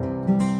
you